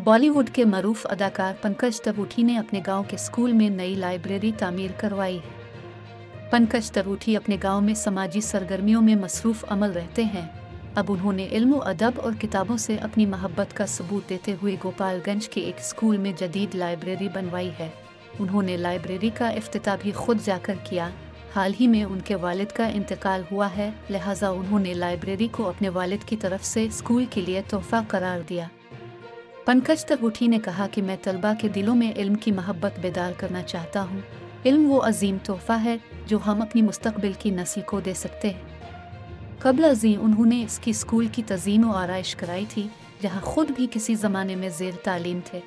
बॉलीवुड के मरूफ अदाकार पंकज तबूठी ने अपने गाँव के स्कूल में नई लाइब्रेरी तामीर करवाई। है पंकज तबूठी अपने गाँव में समाजी सरगर्मियों में मसरूफ अमल रहते हैं। अब उन्होंने इल्म, अदब और किताबों से अपनी मोहब्बत का सबूत देते हुए गोपालगंज के एक स्कूल में जदीद लाइब्रेरी बनवाई है। उन्होंने लाइब्रेरी का अफ्ताह भी खुद जाकर किया। हाल ही में उनके वालिद का इंतकाल हुआ है, लिहाजा उन्होंने लाइब्रेरी को अपने वालिद की तरफ़ से स्कूल के लिए तोहफा करार दिया। पंकज तगुठी ने कहा कि मैं तलबा के दिलों में इल्म की महब्बत बेदार करना चाहता हूँ। इल्म वो अजीम तोहफा है जो हम अपनी मुस्तबिल की नस्ल को दे सकते हैं। कबल अजीम उन्होंने इसकी स्कूल की तजीम व आरइश कराई थी, जहाँ खुद भी किसी ज़माने में जेर तालीम थे।